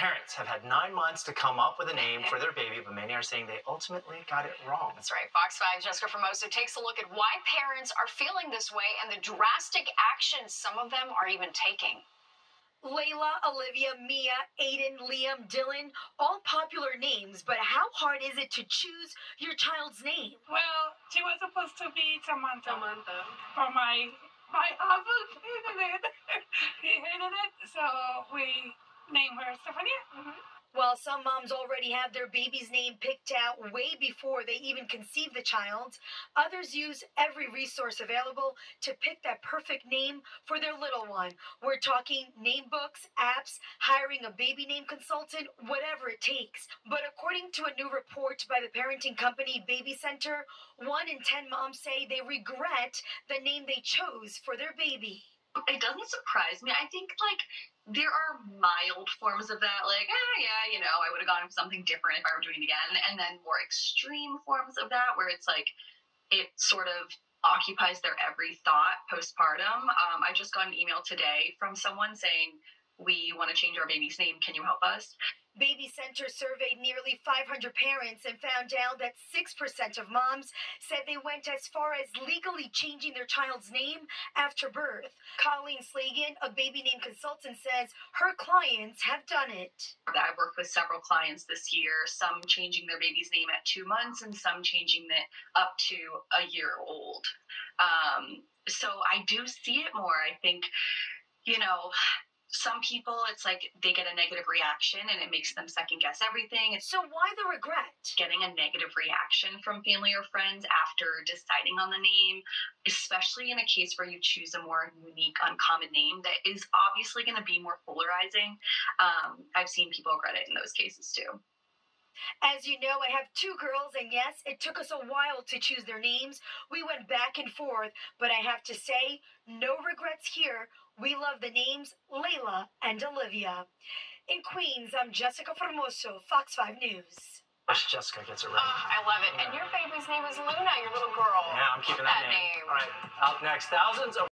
parents have had nine months to come up with a name for their baby, but many are saying they ultimately got it wrong. That's right. Fox 5's Jessica Formoso takes a look at why parents are feeling this way and the drastic actions some of them are even taking. Layla, Olivia, Mia, Aiden, Liam, Dylan, all popular names, but how hard is it to choose your child's name? Well, she was supposed to be Samantha. Samantha. But my my husband hated it. he hated it, so we named her Stephanie. Mm-hmm. While some moms already have their baby's name picked out way before they even conceive the child, others use every resource available to pick that perfect name for their little one. We're talking name books, apps, hiring a baby name consultant, whatever it takes. But according to a new report by the parenting company Baby Center, one in 10 moms say they regret the name they chose for their baby. It doesn't surprise me. I think like there are mild forms of that, like, ah, yeah, you know, I would have gone with something different if I were doing it again. And then more extreme forms of that, where it's like it sort of occupies their every thought postpartum. Um, I just got an email today from someone saying, we want to change our baby's name. Can you help us? Baby Center surveyed nearly 500 parents and found out that 6% of moms said they went as far as legally changing their child's name after birth. Colleen Slagen, a baby name consultant, says her clients have done it. I've worked with several clients this year, some changing their baby's name at two months and some changing it up to a year old. Um, so I do see it more. I think, you know, some people it's like they get a negative reaction and it makes them second guess everything. So why the regret? getting a negative reaction from family or friends after deciding on the name especially in a case where you choose a more unique uncommon name that is obviously going to be more polarizing. Um, i've seen people regret it in those cases too As you know, I have two girls, and yes, it took us a while to choose their names. We went back and forth, but I have to say, no regrets here. We love the names Layla and Olivia. In Queens, I'm Jessica Formoso, Fox 5 News. Wish Jessica gets it right. Ah, I love it. And your baby's name is Luna, your little girl. Yeah, I'm keeping that, That name. All right, out next, thousands of